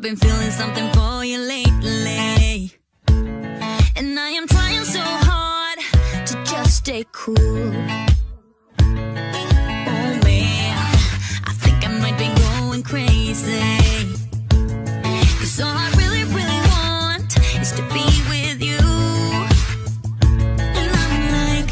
I've been feeling something for you lately, and I am trying so hard to just stay cool. Oh man, I think I might be going crazy. 'Cause all I really, really want is to be with you, and I'm like,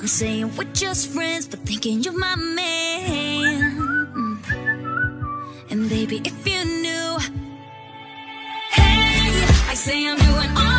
I'm saying we're just friends, but thinking you're my man baby, if you knew. Hey, I say I'm doing all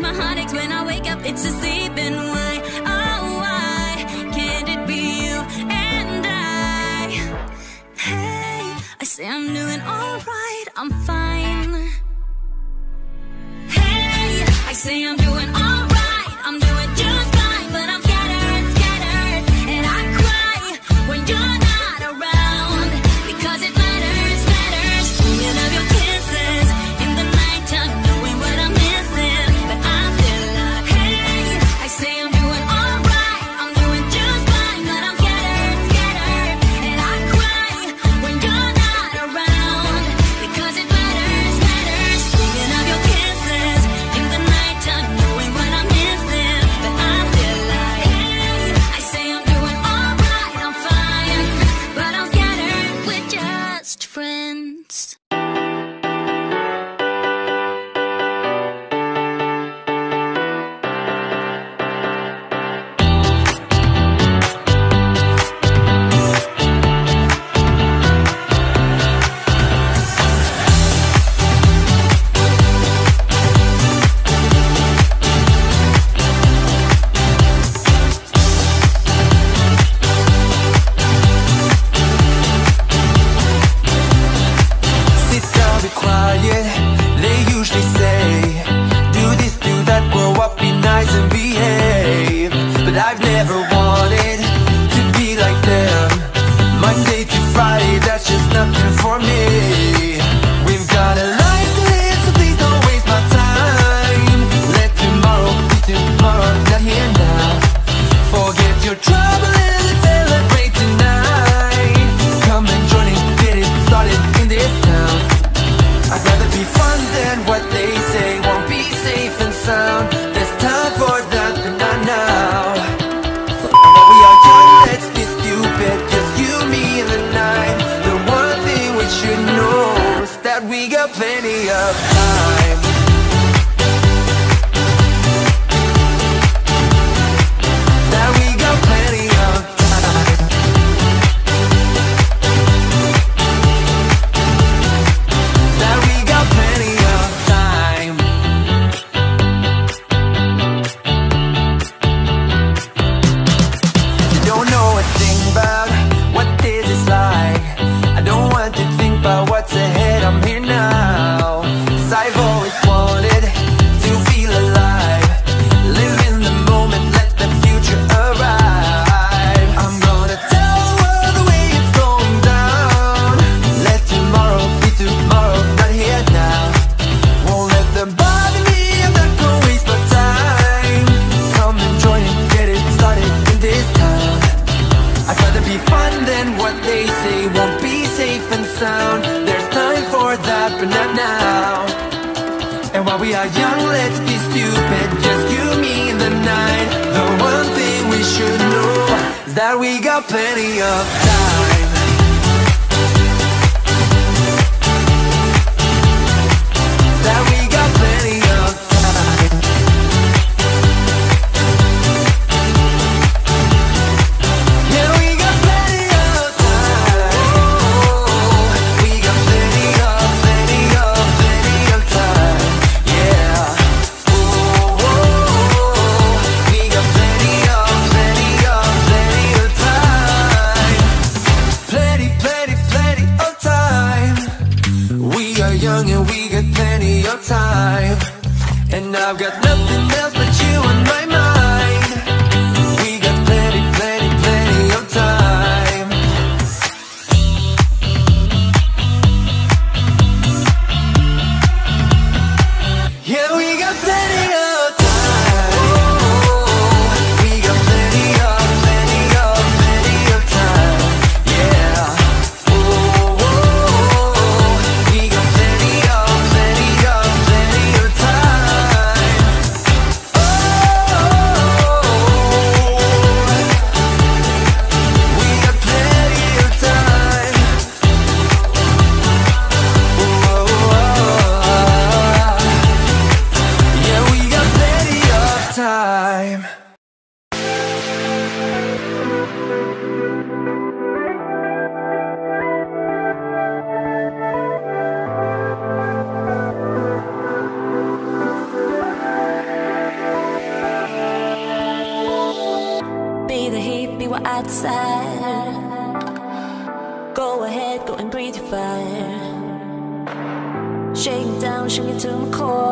my heartaches when I wake up, it's deceiving. Why, oh, why can't it be you and I? Hey, I say I'm doing alright, I'm fine. Hey, I say I'm plenty of we are young, let's be stupid. Just you, me, and the night. The one thing we should know Is that we got plenty of time. be the hippie what i'd say Go ahead, go and breathe your fire. Shake down, shake it to my core.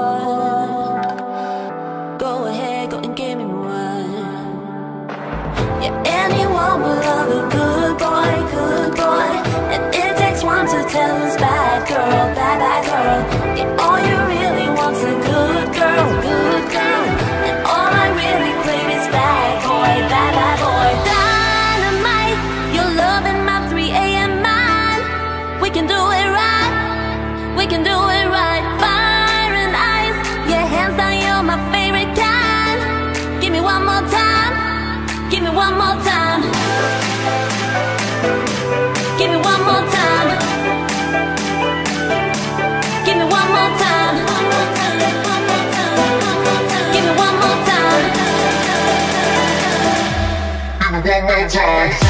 your time.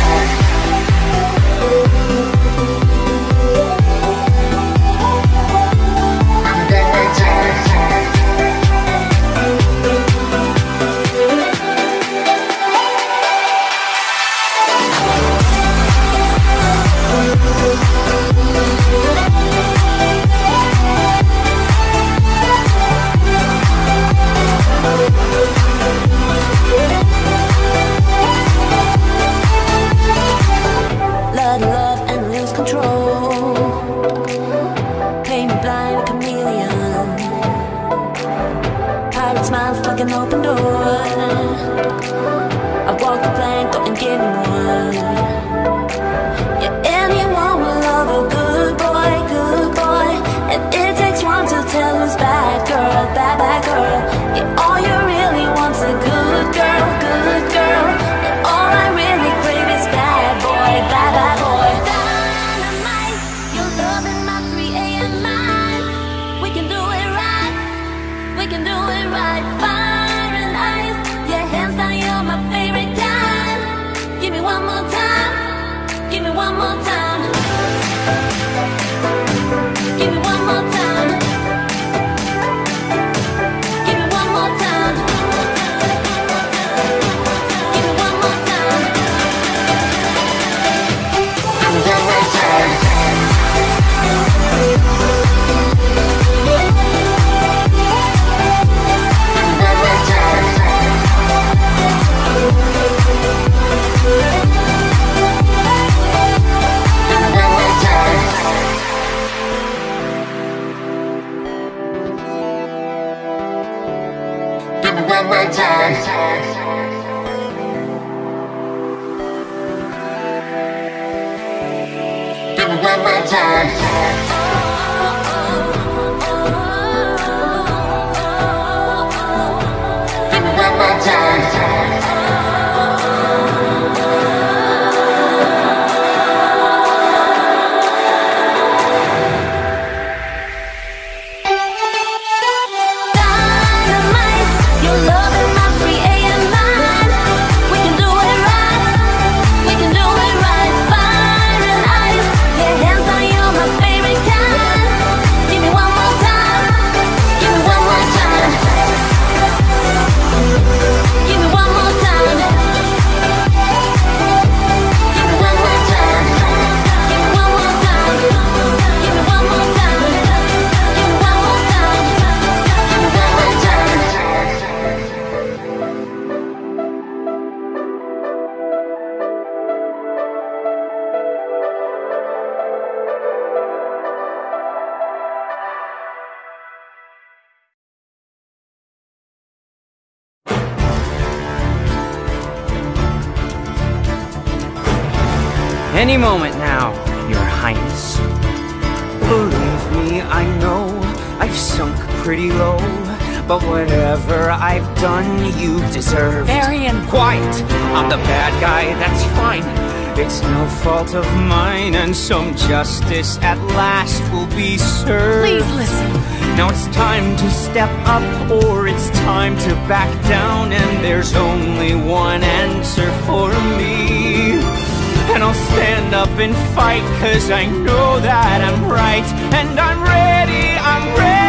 my, my time. Any moment now, Your Highness. Believe me, I know I've sunk pretty low. But whatever I've done, you deserve. Varian. Quiet! I'm the bad guy, that's fine. It's no fault of mine, and some justice at last will be served. Please listen. Now it's time to step up, or it's time to back down, and there's only one answer for me. And I'll stand up and fight, cause I know that I'm right, and I'm ready, I'm ready,